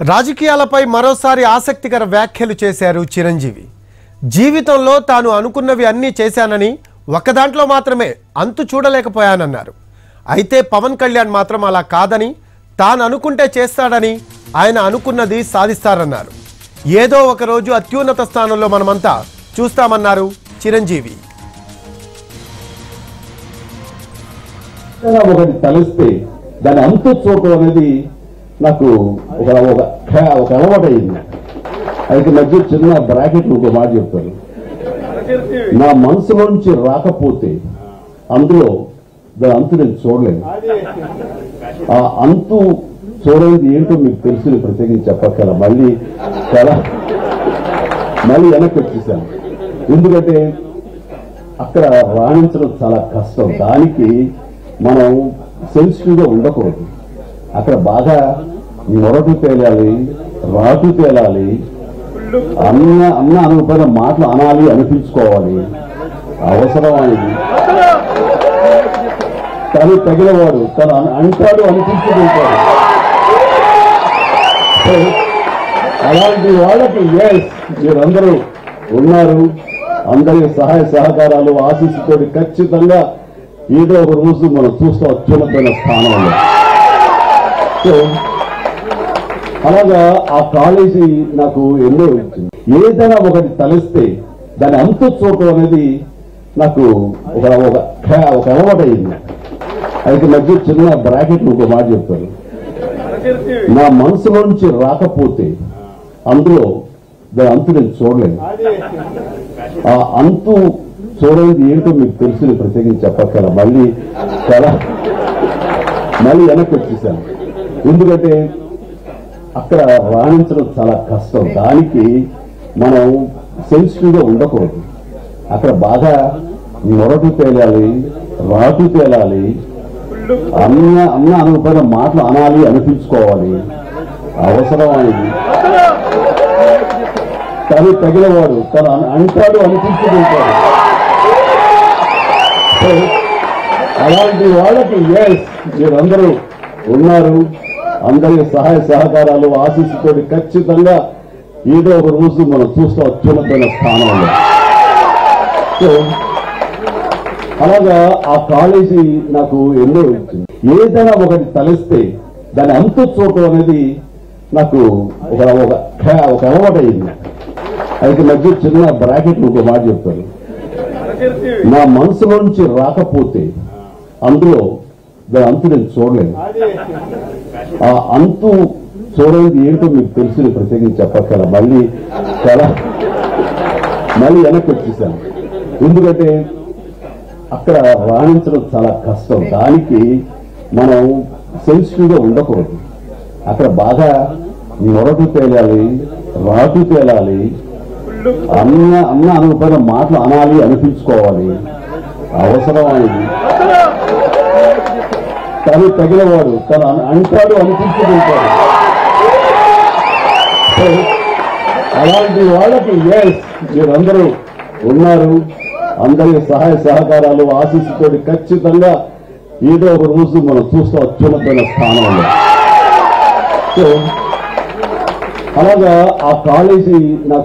రాజకీయాలపై మరోసారి ఆసక్తికర వ్యాఖ్యలు చేశారు చిరంజీవి. జీవితంలో తాను అనుకున్నవి అన్నీ చేశానని ఒకదాంట్లో మాత్రమే అంతు చూడలేకపోయానన్నారు. అయితే పవన్ కళ్యాణ్ మాత్రం అలా కాదని తాను అనుకుంటే చేస్తాడని ఆయన అనుకున్నది సాధిస్తారన్నారు. ఏదో ఒకరోజు అత్యున్నత స్థానంలో మనమంతా చూస్తామన్నారు చిరంజీవి. ఒకటి తలిస్తే దాని అంతు చూడటం అనేది నాకు ఒక ఒక ఒక అలవాటు అయింది. అయితే మధ్య చిన్న బ్రాకెట్ ఇంకో మాట చెప్తాను. నా మనసులోంచి రాకపోతే అందులో దాని అంతు నేను చూడలేను ఆ అంతు చూడలేదు ఏంటో మీకు తెలుసు ప్రత్యేకించి చెప్పక్కల మళ్ళీ చాలా మళ్ళీ వెనక్కి వచ్చేసాను. ఎందుకంటే అక్కడ రాణించడం చాలా కష్టం. దానికి మనం సెన్సిటివ్గా ఉండకూడదు. అక్కడ బాగా మొరటు తేలాలి రాటు తేలాలి అన్న అన్న అనుకున్న మాటలు అనాలి అనిపించుకోవాలి అవసరం అనేది తను తగినవాడు తను అంటాడు అనిపించుకుంటాడు అలాంటి వాళ్ళకి ఎస్ మీరందరూ ఉన్నారు. అందరి సహాయ సహకారాలు ఆశీస్సుతోటి ఖచ్చితంగా ఏదో ఒక రోజు మనం చూస్తాం అత్యున్నతమైన స్థానంలో. సో అలాగా ఆ కాలేజీ నాకు ఎన్నో ఇచ్చింది. ఏదైనా ఒకటి తలిస్తే దాని అంతు చూడటం అనేది నాకు ఒక ఒక ఒక అలవాటు అయింది. అయితే మధ్య చిన్న బ్రాకెట్ ఒక మాట చెప్తారు నా మనసులోంచి రాకపోతే అందులో దాని అంతు నేను చూడలేను ఆ అంతు చూడలేదు ఏంటో మీకు తెలుసు ప్రత్యేకించి చెప్పక్కల మళ్ళీ చాలా మళ్ళీ వెనక్కి వచ్చేసాను. ఎందుకంటే అక్కడ రాణించడం చాలా కష్టం. దానికి మనం సెన్సిటివ్గా ఉండకూడదు. అక్కడ బాగా మొరటు తేలాలి రాటు తేలాలి అన్న అన్న అనుకున్న మాటలు అనాలి అనిపించుకోవాలి. అవసరం అనేది తను తగినవాడు తను అంటాడు అనిపించుకుంటాడు. అలాంటి వాళ్ళకి ఎస్ మీరందరూ ఉన్నారు. అందరి సహాయ సహకారాలు ఆశీస్సుతోటి ఖచ్చితంగా ఏదో ఒక రోజు మనం చూస్తాం అత్యున్నతమైన స్థానంలో. సో అలాగా ఆ కాలేజీ నాకు ఎన్నో ఇచ్చింది. ఏదైనా ఒకటి తలిస్తే దాని అంతు చూడటం అనేది నాకు ఒక ఒక అలవాటు అయింది. అయితే మధ్య చిన్న బ్రాకెట్ ఇంకో మాట చెప్తాను. నా మనసులోంచి రాకపోతే అందులో దాని అంతు నేను చూడలేదు. ఆ అంతు చూడలేదు ఏంటో మీకు తెలుసు ప్రత్యేకించి చెప్పక్కల మళ్ళీ చాలా మళ్ళీ వెనక్కి వచ్చేసాను. ఎందుకంటే అక్కడ రాణించడం చాలా కష్టం. దానికి మనం సెన్సిటివ్గా ఉండకూడదు. అక్కడ బాగా మొరటు తేలాలి రాటు తేలాలి అన్న అన్న అనుకున్న మాటలు అనాలి అనిపించుకోవాలి. అవసరం అనేది తను తగినవాడు. తను అంటాడు అనిపించుకుంటాడు. అలాంటి వాళ్ళకి ఎస్ మీరందరూ ఉన్నారు. అందరి సహాయ సహకారాలు ఆశీస్సుతోటి ఖచ్చితంగా ఏదో ఒక రోజు మనం చూస్తాం అత్యున్నతమైన స్థానంలో సో అలాగా ఆ కాలేజీ నాకు